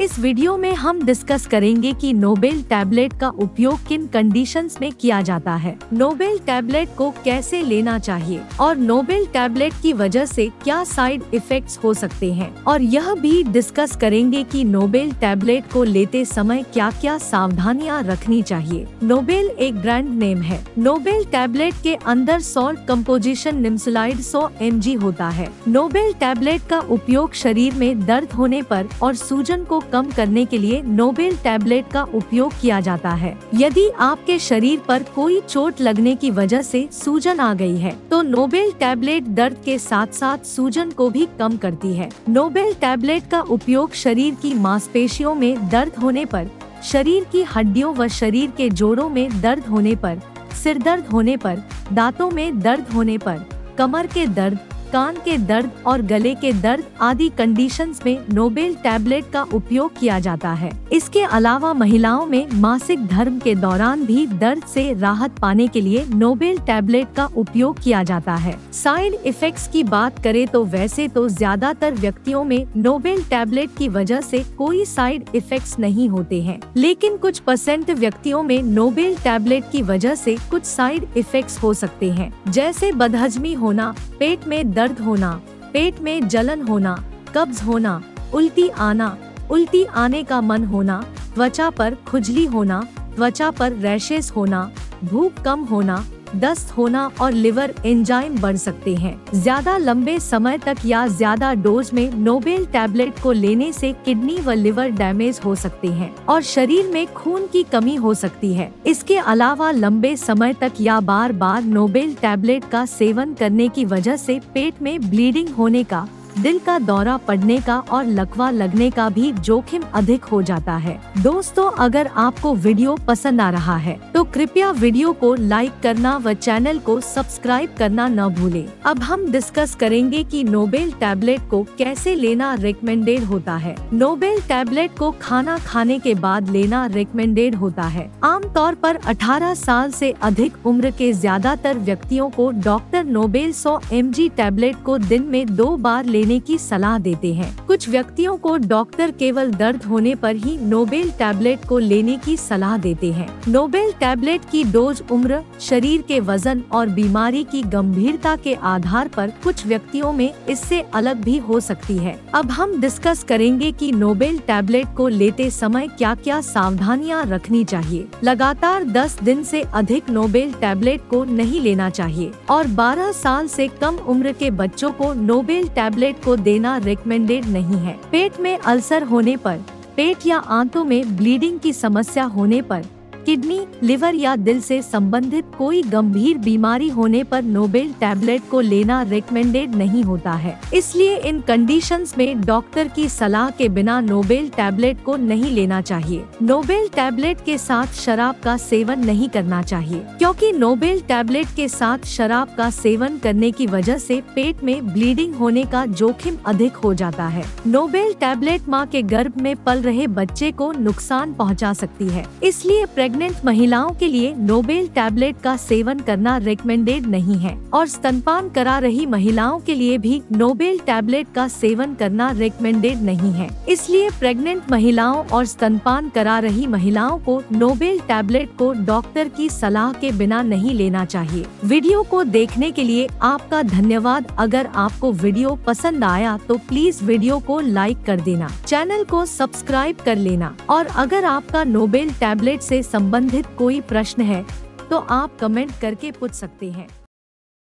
इस वीडियो में हम डिस्कस करेंगे कि नोबेल टैबलेट का उपयोग किन कंडीशंस में किया जाता है। नोबेल टैबलेट को कैसे लेना चाहिए और नोबेल टैबलेट की वजह से क्या साइड इफेक्ट्स हो सकते हैं। और यह भी डिस्कस करेंगे कि नोबेल टैबलेट को लेते समय क्या क्या सावधानियाँ रखनी चाहिए। नोबेल एक ब्रांड नेम है। नोबेल टैबलेट के अंदर सॉल्ट कम्पोजिशन निम्सलाइड सौ एम होता है। नोबेल टैबलेट का उपयोग शरीर में दर्द होने पर और सूजन को कम करने के लिए नोबेल टैबलेट का उपयोग किया जाता है। यदि आपके शरीर पर कोई चोट लगने की वजह से सूजन आ गई है तो नोबेल टैबलेट दर्द के साथ साथ सूजन को भी कम करती है। नोबेल टैबलेट का उपयोग शरीर की मांसपेशियों में दर्द होने पर, शरीर की हड्डियों व शरीर के जोड़ों में दर्द होने पर सिर दर्द होने पर, दांतों में दर्द होने पर, कमर के दर्द कान के दर्द और गले के दर्द आदि कंडीशंस में नोबेल टैबलेट का उपयोग किया जाता है। इसके अलावा महिलाओं में मासिक धर्म के दौरान भी दर्द से राहत पाने के लिए नोबेल टैबलेट का उपयोग किया जाता है। साइड इफेक्ट्स की बात करें तो वैसे तो ज़्यादातर व्यक्तियों में नोबेल टैबलेट की वजह से कोई साइड इफेक्ट्स नहीं होते हैं। लेकिन कुछ परसेंट व्यक्तियों में नोबेल टैबलेट की वजह से कुछ साइड इफेक्ट्स हो सकते हैं। जैसे बदहजमी होना, पेट में दर्द दर्द होना, पेट में जलन होना, कब्ज होना, उल्टी आना, उल्टी आने का मन होना, त्वचा पर खुजली होना, त्वचा पर रैशेस होना, भूख कम होना दस्त होना और लिवर एंजाइम बढ़ सकते हैं। ज़्यादा लंबे समय तक या ज़्यादा डोज में नोबेल टैबलेट को लेने से किडनी व लिवर डैमेज हो सकते हैं और शरीर में खून की कमी हो सकती है। इसके अलावा लंबे समय तक या बार बार नोबेल टैबलेट का सेवन करने की वजह से पेट में ब्लीडिंग होने का दिल का दौरा पड़ने का और लकवा लगने का भी जोखिम अधिक हो जाता है। दोस्तों, अगर आपको वीडियो पसंद आ रहा है तो कृपया वीडियो को लाइक करना व चैनल को सब्सक्राइब करना न भूलें। अब हम डिस्कस करेंगे कि नोबेल टैबलेट को कैसे लेना रिकमेंडेड होता है। नोबेल टैबलेट को खाना खाने के बाद लेना रिकमेंडेड होता है। आमतौर पर 18 साल से अधिक उम्र के ज़्यादातर व्यक्तियों को डॉक्टर नोबेल 100 एम टैबलेट को दिन में दो बार ले लेने की सलाह देते हैं। कुछ व्यक्तियों को डॉक्टर केवल दर्द होने पर ही नोबेल टैबलेट को लेने की सलाह देते हैं। नोबेल टैबलेट की डोज उम्र, शरीर के वज़न और बीमारी की गंभीरता के आधार पर कुछ व्यक्तियों में इससे अलग भी हो सकती है। अब हम डिस्कस करेंगे कि नोबेल टैबलेट को लेते समय क्या क्या सावधानियाँ रखनी चाहिए। लगातार 10 दिन से अधिक नोबेल टैबलेट को नहीं लेना चाहिए और 12 साल से कम उम्र के बच्चों को नोबेल टैबलेट टैबलेट को देना रिकमेंडेड नहीं है। पेट में अल्सर होने पर, पेट या आंतों में ब्लीडिंग की समस्या होने पर किडनी, लिवर या दिल से संबंधित कोई गंभीर बीमारी होने पर नोबेल टैबलेट को लेना रिकमेंडेड नहीं होता है। इसलिए इन कंडीशंस में डॉक्टर की सलाह के बिना नोबेल टैबलेट को नहीं लेना चाहिए। नोबेल टैबलेट के साथ शराब का सेवन नहीं करना चाहिए, क्योंकि नोबेल टैबलेट के साथ शराब का सेवन करने की वजह से पेट में ब्लीडिंग होने का जोखिम अधिक हो जाता है। नोबेल टैबलेट माँ के गर्भ में पल रहे बच्चे को नुकसान पहुँचा सकती है। इसलिए प्रेग्नेंट महिलाओं के लिए नोबेल टैबलेट का सेवन करना रिकमेंडेड नहीं है और स्तनपान करा रही महिलाओं के लिए भी नोबेल टैबलेट का सेवन करना रिकमेंडेड नहीं है। इसलिए प्रेग्नेंट महिलाओं और स्तनपान करा रही महिलाओं को नोबेल टैबलेट को डॉक्टर की सलाह के बिना नहीं लेना चाहिए। वीडियो को देखने के लिए आपका धन्यवाद। अगर आपको वीडियो पसंद आया तो प्लीज़ वीडियो को लाइक कर देना। चैनल को सब्सक्राइब कर लेना। और अगर आपका नोबेल टैबलेट से संबंधित कोई प्रश्न है तो आप कमेंट करके पूछ सकते हैं।